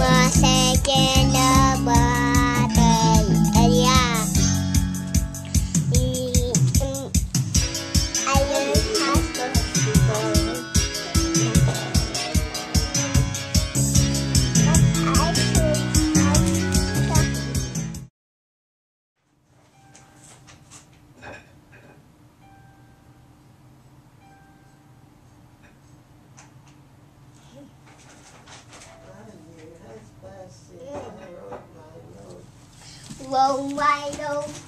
I sand. low, light, low.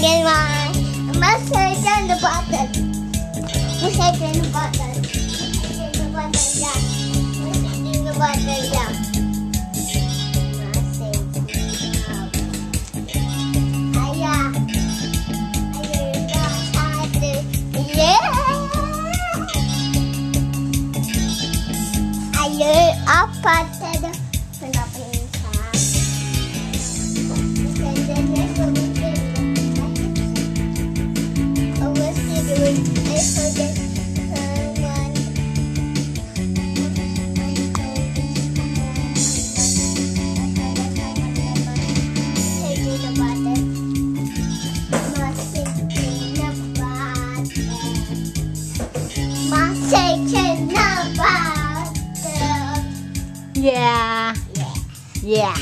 get my mustache and the button. Mustache and the button. Yeah. Yeah. Yeah! I learned up at Yeah.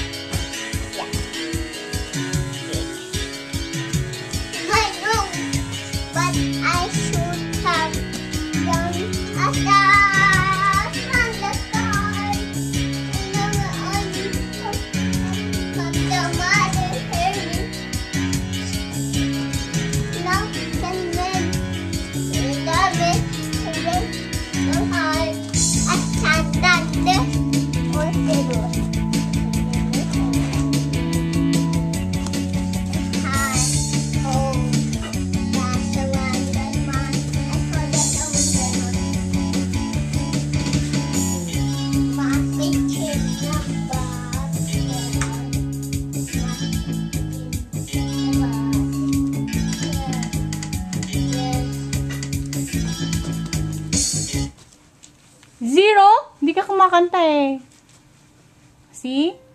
Hindi ka kumakanta eh. See?